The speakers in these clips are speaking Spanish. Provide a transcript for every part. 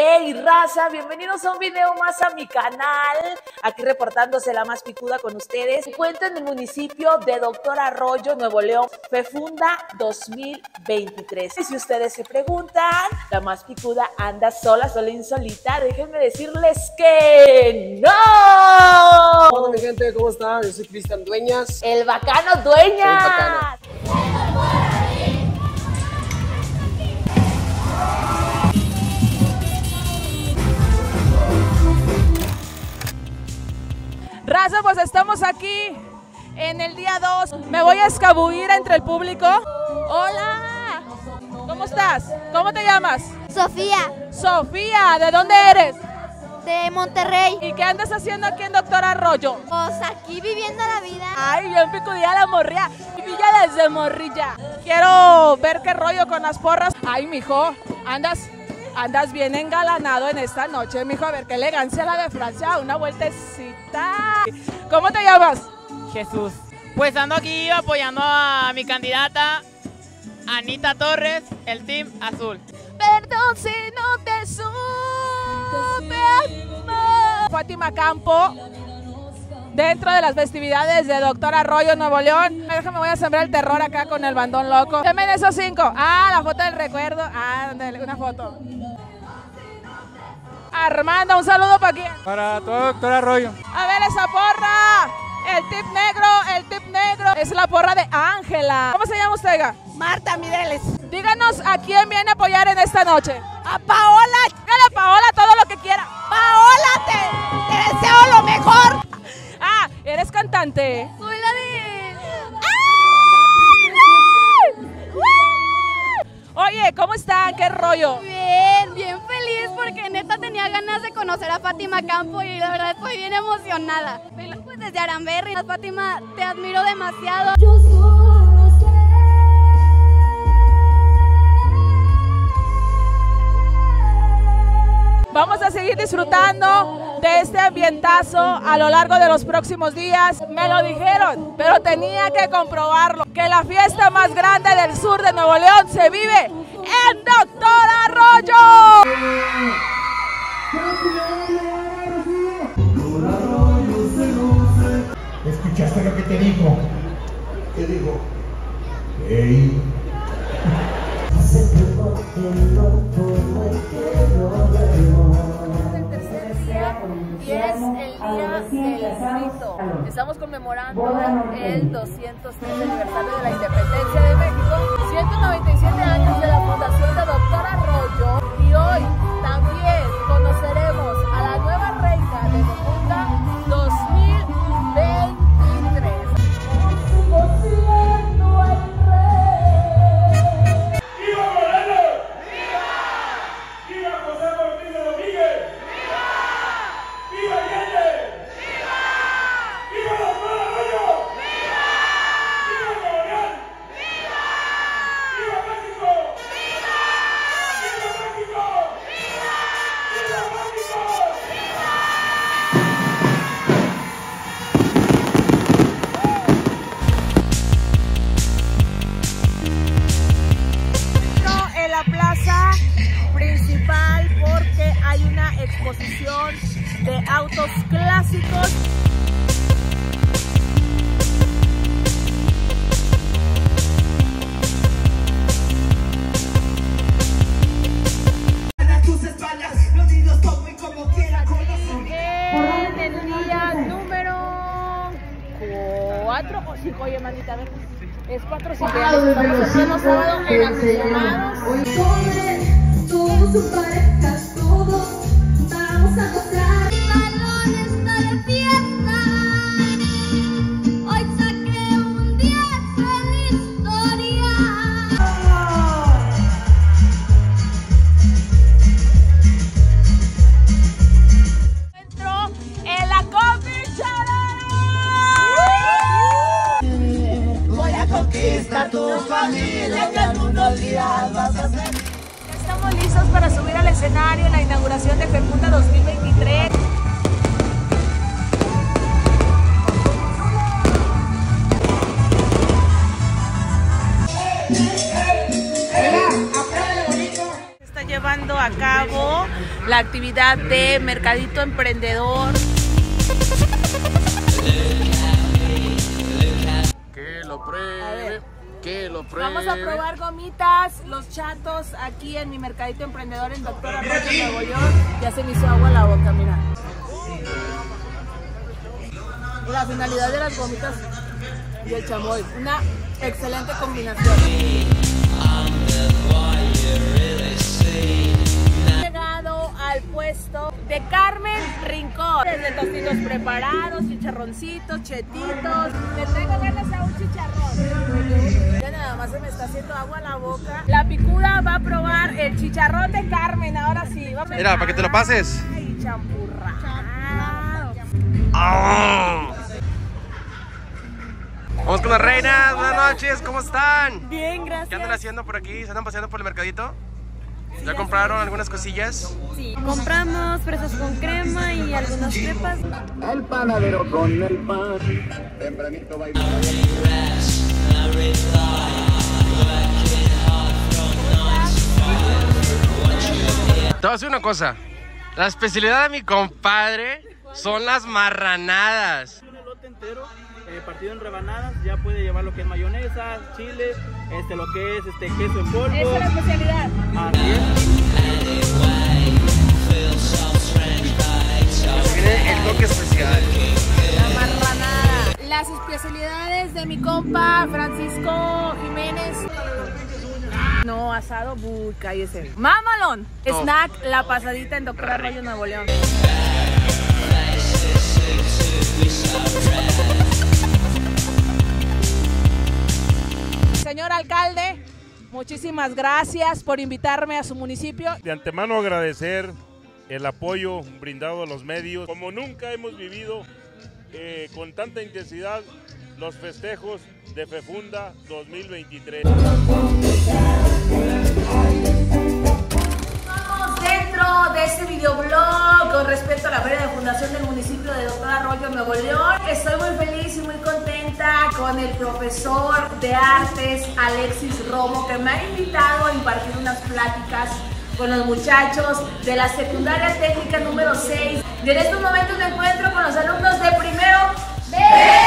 Hey raza, bienvenidos a un video más a mi canal. Aquí reportándose la más picuda con ustedes. Me encuentro en el municipio de Doctor Arroyo, Nuevo León, FEFUNDA 2023. Y si ustedes se preguntan, la más picuda anda sola, sola insolita. Déjenme decirles que no. Hola mi gente, ¿cómo están? Yo soy Cristian Dueñas. El bacano dueña. Soy bacano. Raza, pues estamos aquí en el día 2. Me voy a escabullir entre el público. Hola, ¿cómo estás? ¿Cómo te llamas? Sofía, Sofía, ¿de dónde eres? de Monterrey. ¿Y qué andas haciendo aquí en Doctor Arroyo? Pues aquí viviendo la vida. Ay, yo en Picudía la morría. Villa desde morrilla. Quiero ver qué rollo con las porras. Ay, mijo, andas, andas bien engalanado en esta noche, mijo. A ver qué elegancia la de Francia. Una vueltecita. ¿Cómo te llamas? Jesús. Pues ando aquí apoyando a mi candidata Anita Torres, el Team Azul. Perdón si no te supe. Fátima Campo, dentro de las festividades de Doctor Arroyo, Nuevo León. Déjame, voy a sembrar el terror acá con el bandón loco. Deme de esos cinco. Ah, la foto del recuerdo. Ah, una foto. Armando, un saludo para quién. Para todo Doctor Arroyo. A ver esa porra. El tip negro, el tip negro. Es la porra de Ángela. ¿Cómo se llama usted? Marta Mireles. Díganos a quién viene a apoyar en esta noche. A Paola. Dígale a Paola todo lo que quiera. Paola, te, te deseo lo mejor. Eres cantante. Soy la de... Oye, ¿cómo están? ¿Qué rollo? Bien, bien feliz porque neta tenía ganas de conocer a Fátima Campo y la verdad estoy bien emocionada. Pues desde Aramberri. Fátima, te admiro demasiado. Vamos a seguir disfrutando de este ambientazo a lo largo de los próximos días. Me lo dijeron, pero tenía que comprobarlo. Que la fiesta más grande del sur de Nuevo León se vive en Doctor Arroyo. ¿Escuchaste lo que te dijo? ¿Qué dijo? Ey. Estamos conmemorando el 203 aniversario de la independencia exposición de autos clásicos. El día número 4 o 5, oye, manita, a ver. Es 4 o 5. Estamos haciendo sábado en aficionados. Todos sus parejas, todos vamos a gozar. Mi balón está de fiesta. La actividad de Mercadito Emprendedor. Que lo pruebe, que lo pruebe. Vamos a probar gomitas, los chatos aquí en mi mercadito emprendedor en Doctor Arroyo, Nuevo León. Ya se me hizo agua la boca, mira. La finalidad de las gomitas y el chamoy, una excelente combinación. Tostitos preparados, chicharroncitos, chetitos. Le traigo ganas a un chicharrón. Ya nada más se me está haciendo agua la boca. La picuda va a probar el chicharrón de Carmen. Ahora sí. Mira, para que te lo pases. Ay, champurrado. Vamos con las reinas, buenas noches, ¿cómo están? Bien, gracias. ¿Qué andan haciendo por aquí? ¿Se andan paseando por el mercadito? ¿Ya compraron algunas cosillas? Sí, compramos fresas con crema y algunas crepas. El panadero con el pan. Tempranito va a ir Te voy a decir una cosa. La especialidad de mi compadre son las marranadas. un elote entero eh, partido en rebanadas, ya puede llevar lo que es mayonesa, chile, este, lo que es este, queso en polvo. Esa es la especialidad. Así es. El toque especial. La marranada. Las especialidades de mi compa Francisco Jiménez. No, asado, uy, cállese. Mamalón, No. snack, la pasadita en Doctor Arroyo, Nuevo León. Muchísimas gracias por invitarme a su municipio. De antemano agradecer el apoyo brindado a los medios. Como nunca hemos vivido eh, con tanta intensidad los festejos de FEFUNDA 2023. Respecto a la feria de fundación del municipio de Doctor Arroyo, Nuevo León. Estoy muy feliz y muy contenta con el profesor de artes Alexis Romo que me ha invitado a impartir unas pláticas con los muchachos de la secundaria técnica número 6. Y en estos momentos me encuentro con los alumnos de primero B.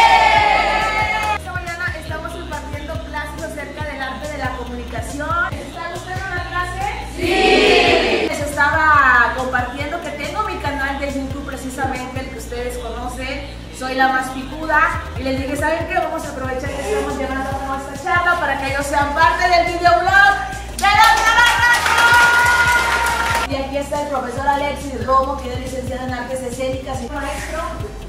Soy la más picuda y les dije, ¿saben qué? Vamos a aprovechar que estamos llevando a cabo esta charla para que ellos sean parte del videoblog de los y aquí está el profesor Alexis Romo, que es licenciado en Artes Escénicas y maestro.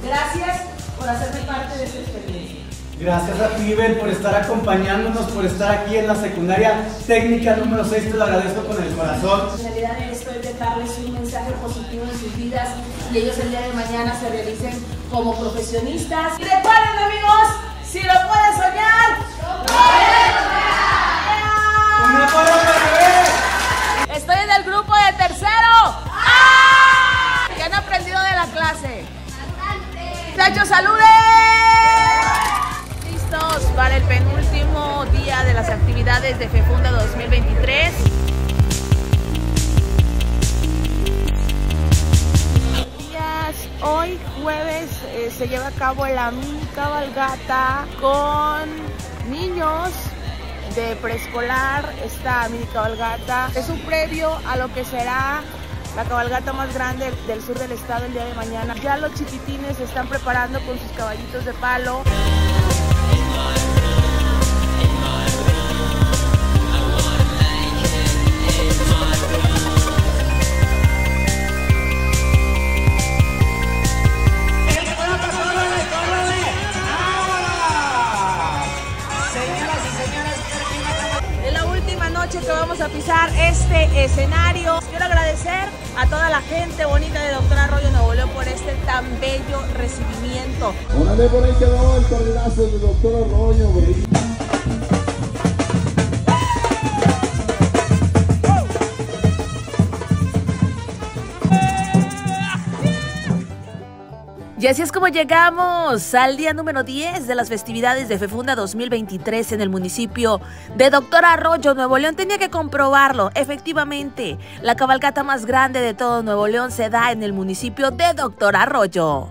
Gracias por hacerme parte de esta experiencia. Gracias a ti, Ibel, por estar acompañándonos, por estar aquí en la secundaria técnica número 6. Te lo agradezco con el corazón. La finalidad de esto es dejarles un mensaje positivo en sus vidas y ellos el día de mañana se realicen como profesionistas. Y recuerden, amigos, si lo puedes soñar, lo. ¡Una palabra, Estoy en el grupo de tercero. ¡Ah! ¿Qué han aprendido de la clase? Muchachos, saluden. Listos para el penúltimo día de las actividades de FEFUNDA 2023. días. Hoy jueves eh, se lleva a cabo la mini cabalgata con niños de preescolar. Esta mini cabalgata es un previo a lo que será la cabalgata más grande del sur del estado el día de mañana. Ya los chiquitines se están preparando con sus caballitos de palo. Escenario. Quiero agradecer a toda la gente bonita de Doctor Arroyo Nuevo León por este tan bello recibimiento. Órale, por ahí quedó el del doctor Arroyo. Y así es como llegamos al día número 10 de las festividades de Fefunda 2023 en el municipio de Doctor Arroyo, Nuevo León. Tenía que comprobarlo. Efectivamente, la cabalgata más grande de todo Nuevo León se da en el municipio de Doctor Arroyo.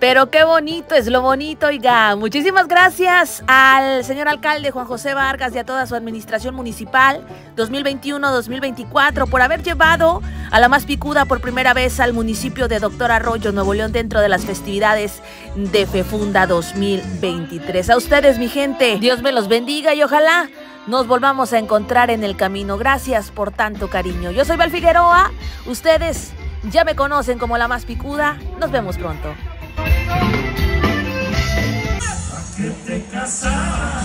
Pero qué bonito es lo bonito, oiga. Muchísimas gracias al señor alcalde Juan José Vargas y a toda su administración municipal 2021-2024 por haber llevado a la más picuda por primera vez al municipio de Doctor Arroyo, Nuevo León, dentro de las festividades de Fefunda 2023. A ustedes, mi gente, Dios me los bendiga y ojalá nos volvamos a encontrar en el camino. Gracias por tanto cariño. Yo soy Val Figueroa. Ustedes ya me conocen como la más picuda. Nos vemos pronto. Que te casas.